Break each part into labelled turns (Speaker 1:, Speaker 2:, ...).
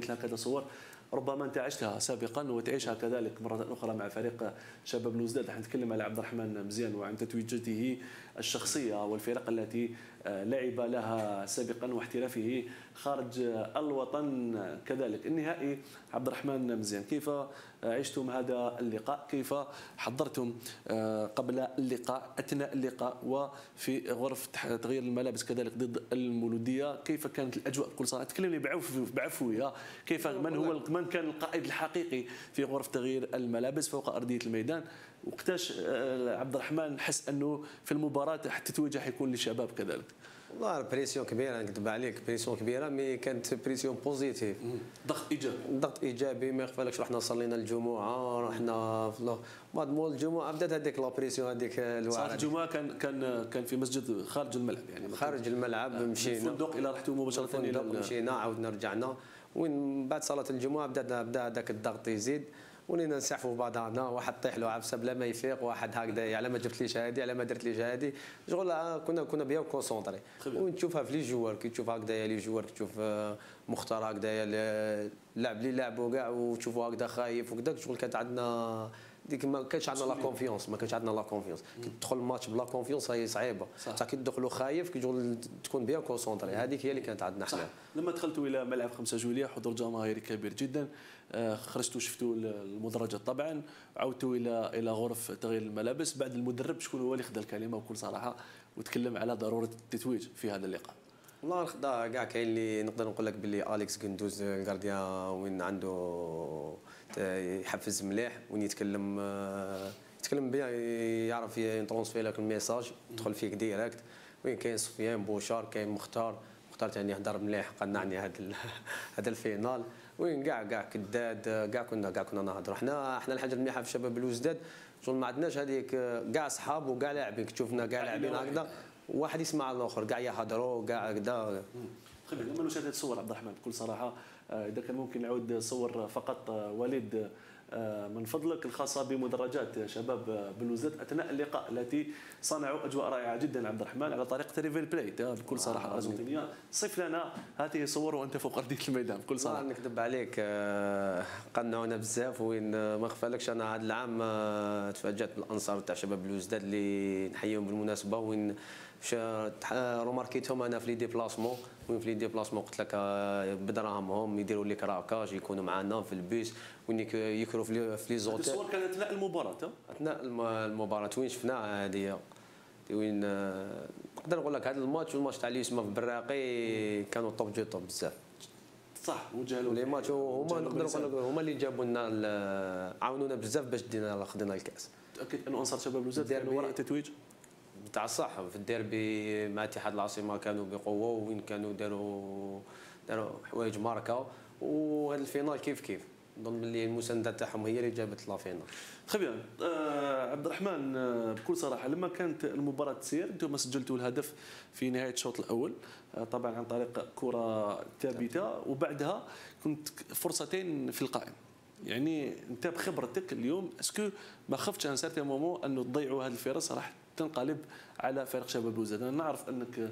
Speaker 1: مثل هكذا صور. ربما أنت عشتها سابقا وتعيشها كذلك مرة أخرى مع فريق شباب الوزداد راح نتكلم على عبد الرحمن مزيان وعن تتويجاته الشخصية والفرق التي آه، لعب لها سابقا واحترافه خارج الوطن كذلك. النهائي عبد الرحمن مزيان كيف عشتم هذا اللقاء؟ كيف حضرتم آه، قبل اللقاء أثناء اللقاء وفي غرفة تغيير الملابس كذلك ضد المولودية؟ كيف كانت الأجواء؟ بكل صراحة تكلمني بعفوية. كيف من هو من كان القائد الحقيقي في غرف تغيير الملابس فوق أرضية الميدان. وقتاش آه، عبد الرحمن حس أنه في المباراة حتى توجه حيكون للشباب كذلك؟
Speaker 2: والله pression كبيرة نكذب عليك pression كبيرة mais كانت pression positive
Speaker 1: ضغط إيجابي.
Speaker 2: ضغط إيجابي ما يخفالكش رحنا صلينا الجمعة رحنا بعد مول الجمعة بدات هذيك la pression هذيك
Speaker 1: صارت الجمعة كان كان كان في مسجد خارج الملعب يعني.
Speaker 2: خارج الملعب مشينا.
Speaker 1: الفندق إلى رحتوا مباشرة إلى
Speaker 2: مشينا عاودنا رجعنا. وين بعد صلاة الجمعة بدا بدأ هذاك الضغط يزيد ولينا نسحفوا بعضنا واحد طيح له عفسة بلا ما يفيق واحد هكذا علاه ما جبت ليش هادي علاه ما درت ليش هادي شغل آه، كنا كنا bien concentrés ونشوفها في les joueurs كي تشوف هكذا les joueurs تشوف آه، مختار هكذا لعب لي لعبوا كاع وتشوفوا هكذا خايف وكذا شغل كانت عندنا ديك ما كانش عندنا la confiance ما كانش عندنا la confiance. كي تدخل الماتش بلا confiance هي صعيبة. صح. كي تدخلوا خايف كي تكون bien concentré. هذيك هي اللي كانت عندنا
Speaker 1: إحنا لما دخلتوا إلى ملعب 5 جويلية حضور جماهيري كبير جدا. آه، خرجتوا شفتوا المدرجات. طبعا عودتوا إلى إلى غرف تغيير الملابس. بعد المدرب شكون هو اللي خذا الكلمة؟ بكل صراحة وتكلم على ضرورة التتويج في هذا اللقاء.
Speaker 2: والله خدا كاع كاين اللي نقدر نقول لك باللي أليكسيس قندوز ال gardien وين عنده يحفز مليح وين يتكلم يتكلم bien يعرف ي transférer لك ال message يدخل فيك direct. وين كاين سفيان بوشار كاين مختار. مختار ثاني هضر مليح قنعني هذا هذا ال finale. وين كاع كاع كداد كاع كنا كاع كنا نهضروا حنا حنا الحاجة المليحة في شباب بلوزداد شغل ما عندناش هذيك كاع صحاب وكاع لاعبين. تشوفنا كاع لاعبين هكذا واحد يسمع الآخر كاع يهضروا كاع هكذا
Speaker 1: خبير لما نشاهد الصور عبد الرحمن بكل صراحة آه، إذا كان ممكن نعود صور فقط آه، وليد من فضلك الخاصة بمدرجات شباب بلوزداد أثناء اللقاء التي صنعوا أجواء رائعة جدا عبد الرحمن على طريقه ريفر بلايت. بكل صراحة الارجنتينيه صف لنا هذه الصور وأنت فوق أرضية الميدان. بكل صراحة.
Speaker 2: نكذب عليك قنعونا بزاف وين ما خفالكش أنا هذا العام تفاجأت بالأنصار تاع شباب بلوزداد اللي نحييهم بالمناسبة وين remarqué تهم أنا في les déplacements. وين في les déplacements قلت لك آه، بدراهمهم يديروا لك راكاج يكونوا معنا في البيس. وين يكروا في les hôtels.
Speaker 1: الصور كانت أثناء المباراة
Speaker 2: أثناء المباراة. وين شفناها؟ هذه وين آه، نقدر نقول لك هذا الماتش والماتش تاع اللي يسمى في البراقي كانوا top du top بزاف.
Speaker 1: صح وجهلوا
Speaker 2: les matchs هما نقدر نقول لك هما اللي جابوا لنا عاونونا بزاف باش دينا خدينا الكاس.
Speaker 1: تأكد أنه أنصار شباب بلوزداد كانوا وراء التتويج
Speaker 2: تاع الصح في الديربي مع اتحاد العاصمة كانوا بقوة وين كانوا داروا داروا حوايج ماركة. وهذا ال finale كيف كيف؟ نظن باللي المساندة تاعهم هي اللي جابت la finale.
Speaker 1: très bien آه عبد الرحمن آه بكل صراحة لما كانت المباراة تسير أنتم سجلتوا الهدف في نهاية الشوط الأول. آه طبعا عن طريق كرة ثابتة. وبعدها كنت فرصتين في القائم. يعني انت بخبرتك اليوم est-ce que ما خفتش un certain moment أنه تضيعوا هذه الفرص؟ راح تنقلب على فريق شباب بلوزداد أنا نعرف أنك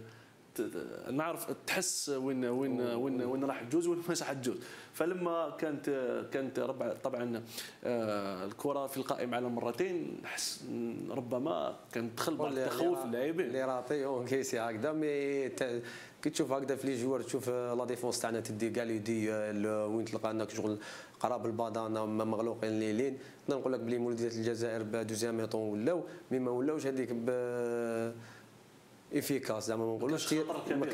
Speaker 1: نعرف تحس وين وين وين وين راح تجوز وين مش راح تجوز. فلما كانت كانت طبعا آه، الكرة في القائم على مرتين نحس ربما كان دخل بعض التخوف اللاعبين.
Speaker 2: اللي راطي كيسي هكذا مي كي تشوف هكذا في لي جوار تشوف لا ديفونس تاعنا تدي كاع يدي وين تلقى انك شغل قراب البادانه مغلوقين ليلين نقدر نقول لك بلي مولوديه الجزائر بدوزيام ميطون ولاو مي ما ولاوش هذيك إفيكاس زعما ما نقولوش